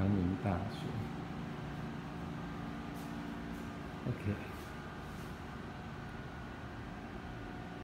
阳明大学。OK。